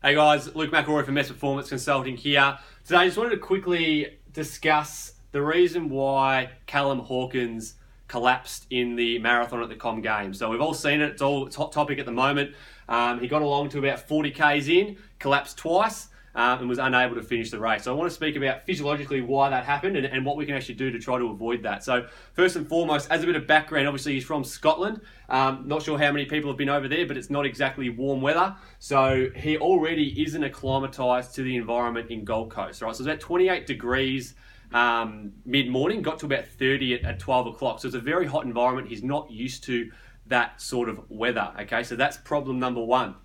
Hey guys, Luke McElroy from METS Performance Consulting here. Today I just wanted to quickly discuss the reason why Callum Hawkins collapsed in the marathon at the Com Games. So we've all seen it, it's all hot topic at the moment. Um, he got along to about 40 Ks in, collapsed twice um, and was unable to finish the race. So I want to speak about physiologically why that happened and, and, what we can actually do to try to avoid that. So first and foremost, as a bit of background, obviously he's from Scotland. Um, not sure how many people have been over there, but it's not exactly warm weather. So he already isn't acclimatized to the environment in Gold Coast, right? So it's about 28 degrees um, mid morning, got to about 30 at, at 12 o'clock. So it's a very hot environment. He's not used to that sort of weather. Okay, so that's problem number one.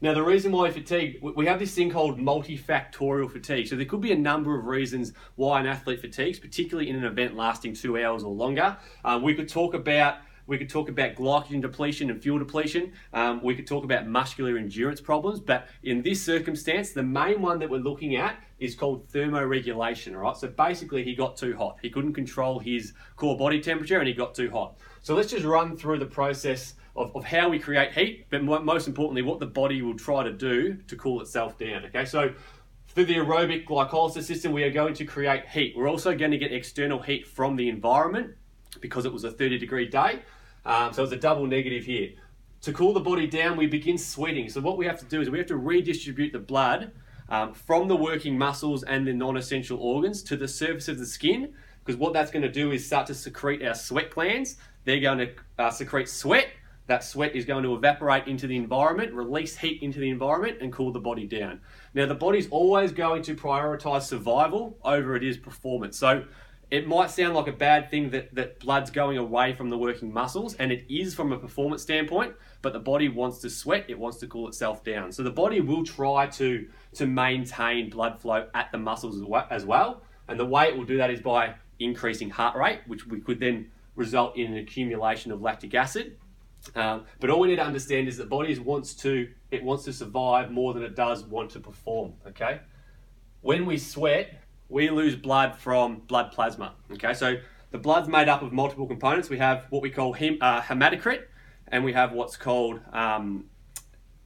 Now, the reason why fatigue, we have this thing called multifactorial fatigue. So there could be a number of reasons why an athlete fatigues, particularly in an event lasting two hours or longer. Um, we could talk about we could talk about glycogen depletion and fuel depletion. Um, we could talk about muscular endurance problems. But in this circumstance, the main one that we're looking at is called thermoregulation. Right. So basically, he got too hot. He couldn't control his core body temperature, and he got too hot. So let's just run through the process of, of how we create heat, but most importantly, what the body will try to do to cool itself down. Okay, so through the aerobic glycolysis system, we are going to create heat. We're also going to get external heat from the environment because it was a 30 degree day. Um, so it's a double negative here. To cool the body down, we begin sweating. So what we have to do is we have to redistribute the blood um, from the working muscles and the non-essential organs to the surface of the skin because what that's going to do is start to secrete our sweat glands. They're going to uh, secrete sweat that sweat is going to evaporate into the environment, release heat into the environment, and cool the body down. Now, the body's always going to prioritize survival over it is performance. So, it might sound like a bad thing that, that blood's going away from the working muscles, and it is from a performance standpoint, but the body wants to sweat, it wants to cool itself down. So, the body will try to, to maintain blood flow at the muscles as well. And the way it will do that is by increasing heart rate, which we could then result in an accumulation of lactic acid um, but all we need to understand is that body wants to it wants to survive more than it does want to perform. Okay, when we sweat, we lose blood from blood plasma. Okay, so the blood's made up of multiple components. We have what we call hem, uh, hematocrit, and we have what's called um,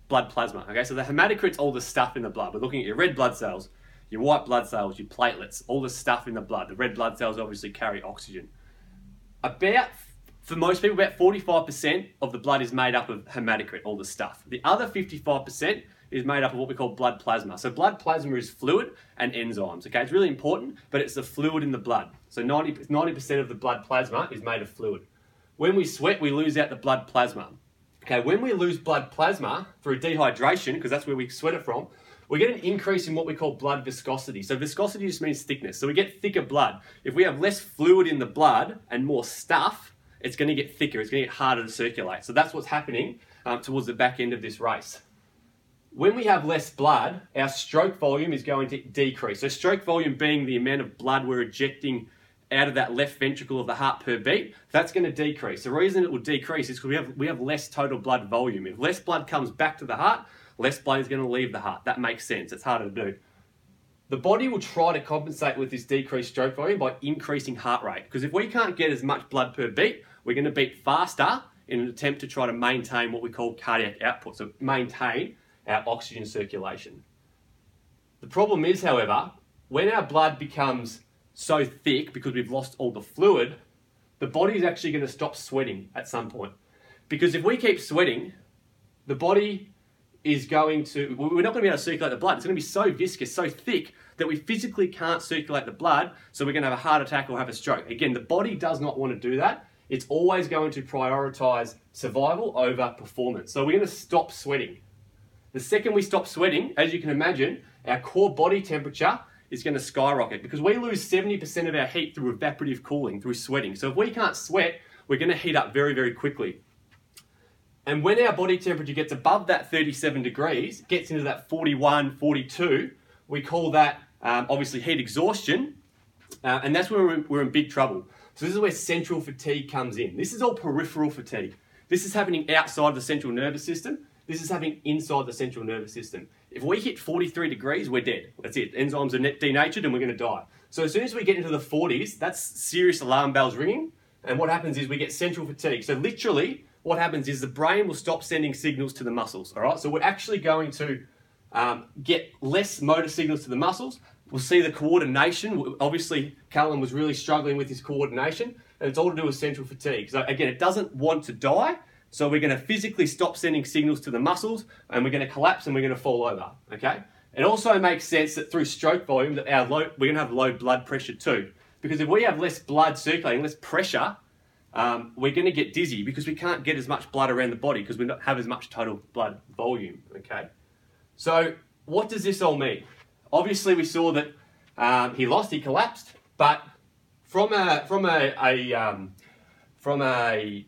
blood plasma. Okay, so the hematocrit's all the stuff in the blood. We're looking at your red blood cells, your white blood cells, your platelets, all the stuff in the blood. The red blood cells obviously carry oxygen. About for most people, about 45% of the blood is made up of hematocrit, all the stuff. The other 55% is made up of what we call blood plasma. So blood plasma is fluid and enzymes. Okay, it's really important, but it's the fluid in the blood. So 90, 90% of the blood plasma is made of fluid. When we sweat, we lose out the blood plasma. Okay, when we lose blood plasma through dehydration, because that's where we sweat it from, we get an increase in what we call blood viscosity. So viscosity just means thickness. So we get thicker blood. If we have less fluid in the blood and more stuff, it's going to get thicker, it's going to get harder to circulate. So that's what's happening um, towards the back end of this race. When we have less blood, our stroke volume is going to decrease. So, stroke volume being the amount of blood we're ejecting out of that left ventricle of the heart per beat, that's going to decrease. The reason it will decrease is because we have, we have less total blood volume. If less blood comes back to the heart, less blood is going to leave the heart. That makes sense. It's harder to do. The body will try to compensate with this decreased stroke volume by increasing heart rate. Because if we can't get as much blood per beat, we're going to beat faster in an attempt to try to maintain what we call cardiac output, so maintain our oxygen circulation. The problem is, however, when our blood becomes so thick because we've lost all the fluid, the body is actually going to stop sweating at some point. Because if we keep sweating, the body is going to, we're not going to be able to circulate the blood. It's going to be so viscous, so thick that we physically can't circulate the blood, so we're going to have a heart attack or have a stroke. Again, the body does not want to do that. It's always going to prioritize survival over performance. So we're going to stop sweating. The second we stop sweating, as you can imagine, our core body temperature is going to skyrocket because we lose 70% of our heat through evaporative cooling, through sweating. So if we can't sweat, we're going to heat up very, very quickly. And when our body temperature gets above that 37 degrees, gets into that 41, 42, we call that um, obviously heat exhaustion. Uh, and that's where we're in, we're in big trouble. So this is where central fatigue comes in. This is all peripheral fatigue. This is happening outside the central nervous system. This is happening inside the central nervous system. If we hit 43 degrees, we're dead. That's it. Enzymes are denatured and we're going to die. So as soon as we get into the 40s, that's serious alarm bells ringing. And what happens is we get central fatigue. So literally, what happens is the brain will stop sending signals to the muscles. All right. So we're actually going to um, get less motor signals to the muscles. We'll see the coordination. Obviously, Callum was really struggling with his coordination, and it's all to do with central fatigue. So, again, it doesn't want to die, so we're going to physically stop sending signals to the muscles, and we're going to collapse and we're going to fall over. Okay. It also makes sense that through stroke volume, that our low, we're going to have low blood pressure too, because if we have less blood circulating, less pressure, um, we're going to get dizzy because we can't get as much blood around the body because we don't have as much total blood volume. Okay. So, what does this all mean? Obviously, we saw that um, he lost, he collapsed, but from a from a, a um, from a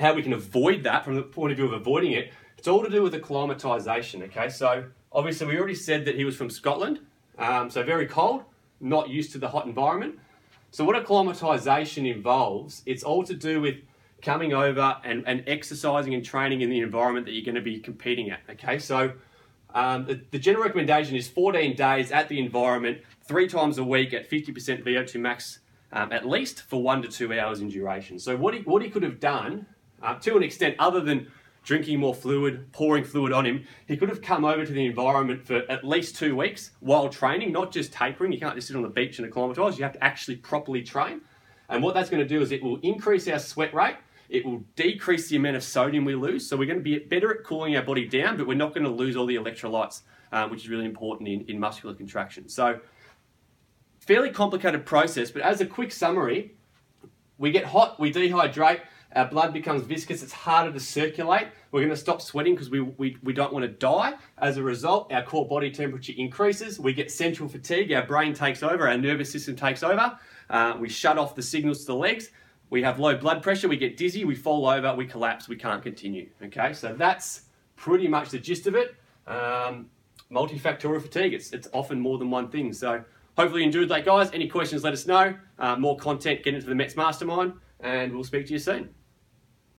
how we can avoid that from the point of view of avoiding it, it's all to do with acclimatization. Okay, so obviously we already said that he was from Scotland, um, so very cold, not used to the hot environment. So what acclimatization involves, it's all to do with coming over and, and exercising and training in the environment that you're going to be competing at. Okay, so um, the, the, general recommendation is 14 days at the environment, three times a week at 50% VO2 max um, at least for one to two hours in duration. So what he, what he could have done, uh, to an extent other than drinking more fluid, pouring fluid on him, he could have come over to the environment for at least two weeks while training, not just tapering. You can't just sit on the beach and acclimatise. You have to actually properly train. And what that's going to do is it will increase our sweat rate it will decrease the amount of sodium we lose. So we're going to be better at cooling our body down, but we're not going to lose all the electrolytes, um, which is really important in, in muscular contraction. So fairly complicated process, but as a quick summary, we get hot, we dehydrate, our blood becomes viscous, it's harder to circulate. We're going to stop sweating because we, we, we don't want to die. As a result, our core body temperature increases. We get central fatigue, our brain takes over, our nervous system takes over. Uh, we shut off the signals to the legs we have low blood pressure, we get dizzy, we fall over, we collapse, we can't continue. Okay, so that's pretty much the gist of it. Um, multifactorial fatigue, it's, it's often more than one thing. So hopefully you enjoyed that, guys. Any questions, let us know. Uh, more content, get into the Mets Mastermind, and we'll speak to you soon.